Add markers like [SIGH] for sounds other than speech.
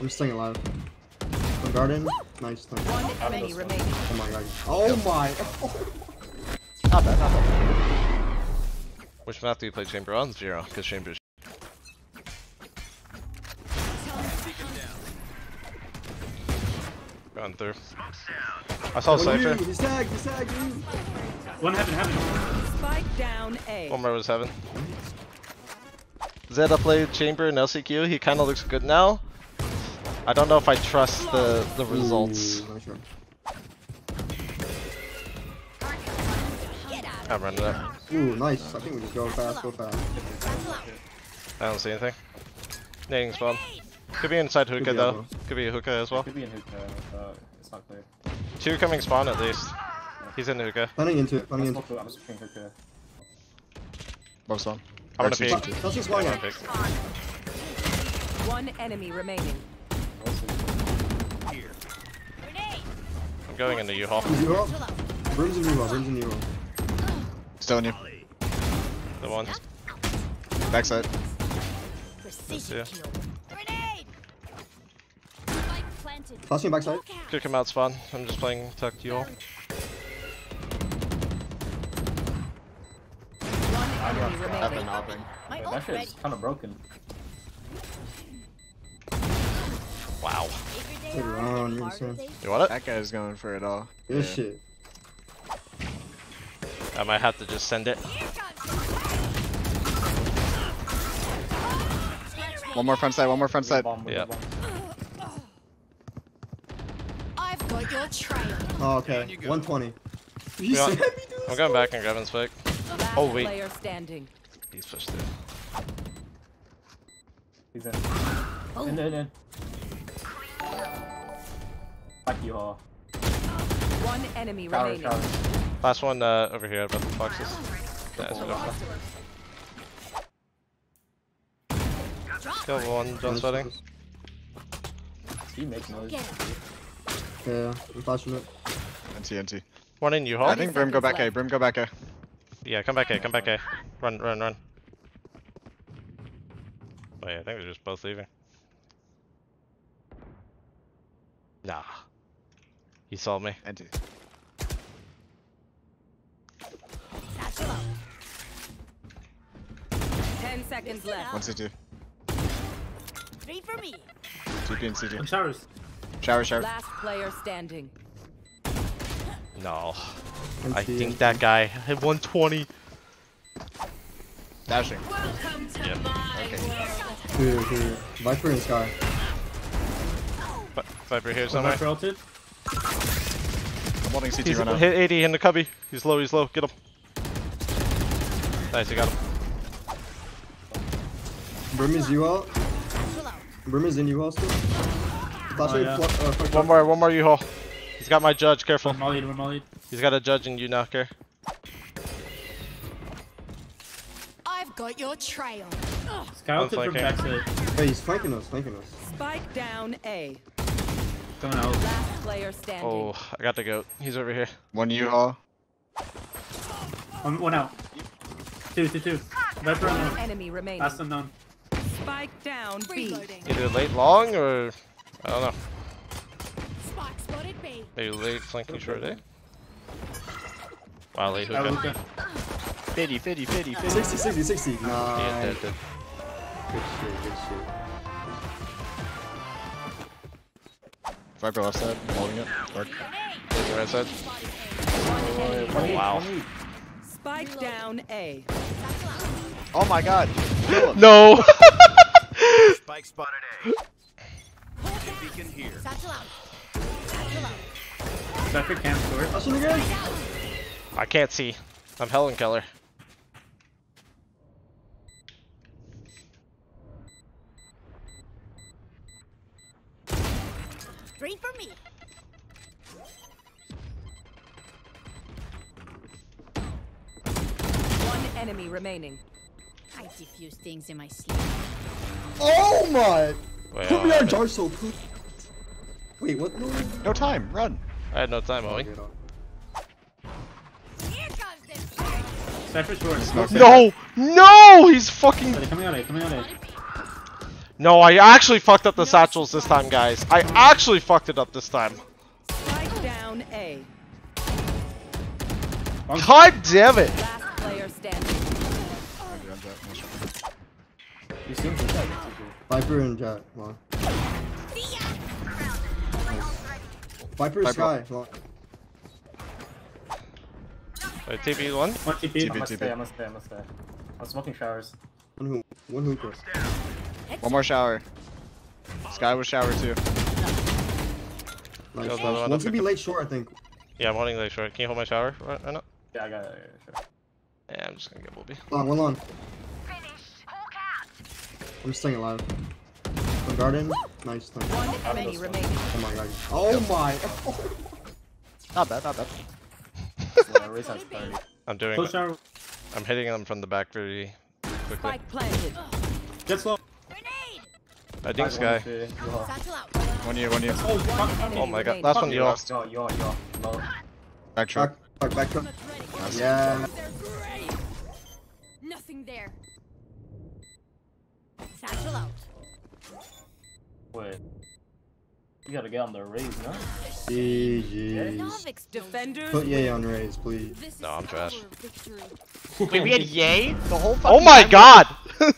I'm staying alive. One garden. Nice. nice. One enemy remaining. Oh my god. Oh my. Not bad, not bad. Which map do you play Chamber on? Zero, because Chamber's Going through. I saw Oh, you, Cypher. He's tagged. He's tagged. you. One heaven, heaven. Spike down A. One more was heaven. Zeta played Chamber in LCQ. He kind of looks good now. I don't know if I trust the the results. Ooh, nice. I'm running it. Ooh, nice. I think we just go fast, go fast. I don't see anything. Nading spawn. Could be inside hookah be though. elbow. Could be a hookah as well. Could be in hookah, uh, it's not clear. Two coming spawn at least. He's in hookah. Planning into it. Planning I'm into it. I'm switching hookah. Both spawn. I'm gonna peek. That's just going I'm on. gonna peek. One enemy remaining. I'm going into U-Haul. Zero. Brooms and Nero. Brooms and Nero. Still on you. The one. Backside. Yeah. Flashing backside. Could come out spawn. I'm just playing tuck U-Haul. One enemy Heaven remaining. hopping. My Wait, ult that shit is kind of broken. Wow. Good round, you insane. You want it? That guy's going for it all. Good Yeah. shit. I might have to just send it. One more front side, one more front side. Bomb, Yeah. I've got your trail. Oh, okay. 120. You Yeah. me. I'm going back and grabbing spike. Oh, wait. player standing. He's pushed through. He's oh. in. In, in, in. Fuck you all. One enemy Shower, remaining. shower. Last one uh, over here above the boxes. Yeah, it's. Kill one, done spotting. He makes noise. Yeah, I'm flashing it. NT, NT. One in U-Haul. I think Brim go back A, Brim go back A. Yeah, come back A, come back A. Run, run, run. Wait, I think they're just both leaving. Nah. He saw me. NT. Satchel out. Ten seconds left. One CT. Three for me. TP and One CT. showers. Shower, shower. Last player standing. No. I think that guy hit 120. Dashing. Yep. Dude, dude. Viper and Skye. Vi- Viper here somewhere. Viper ulted. I'm holding CT He's run out. hit 80 in the cubby. He's low, he's low. Get him. Nice, you got him. Brim is you out. Brim is in you all still. Flashing. yeah. uh, One more, one more U-Haul. He's got my judge, careful. One mollied, one mollied. He's got a judge and you knocker. I've got your trail. Skye One ulted from flanking. backside. Hey, he's flanking us, flanking us. Spike down A. Coming out. Last player standing. Oh, I got the goat. He's over here. One U-Haul. One, one out. Two, two, two. Viper One unknown. enemy remaining. Last unknown. Spike down B. Reloading. Either late long or I don't know. Spike spotted B. Maybe late flanking short A. Wow, late Out hookah. hookah. 50, 50, 50, 50. 60, 60, 60. Nice. Yeah, dead, dead. Good shit, good shit. Viper left side, holding it. Dark. Taking right side. Oh, wow. Spike down A. Oh my god. No! [LAUGHS] Spike spotted A. Beacon here. Satchel out. Satchel out. Viper camp short. Flashing again. I can't see. I'm Helen Keller. Three for me. One enemy remaining. I diffuse things in my sleep. Oh my! Wait, Put me on had- jar so poop. Wait, what? No. No time, run. I had no time, Owen. Get off. Here comes the shit. Viper short. Smoke it. No! No! He's fucking. Coming out A? Coming out A. No, I actually fucked up the satchels this time, guys. I actually fucked it up this time. Spike down A. God damn it! Last. You seem to like Viper and Jett. Come on. Viper is Viper. Skye. Come on. Wait, TP one. One TP. I TP. must stay, I must stay, I must stay. I'm smoking showers. One hoop. One hooper. One more shower. Skye was shower too. Nice. Kill the other one, One's gonna be pick late short, I think. Yeah, I'm running late short. Can you hold my shower right, right now? Yeah, I got it. Yeah, sure. Yeah, I'm just gonna get Whoopi. Long, one long. I'm staying alive. One garden. Nice. Nice. One Out enemy remaining. Oh my god. Oh my. [LAUGHS] Not bad, not bad. [LAUGHS] So, Raze has 30. I'm doing. Close. I'm hitting them from the back very quickly. Spike planted. Jett slow. Uh, I think Five, Skye. one, two, Yo, Satchel out. One year, one year. Oh, fuck. Oh my god, remaining. last one you yo, yo, yo, yo, low. Back truck. Back, back, back. truck. Yeah. Nothing there. Satchel out. Wait. You gotta get on the Raze, no? GG's. Defenders. Put yay on Raze, please. No, I'm trash. Wait, we had yay? The whole Oh my god! [LAUGHS]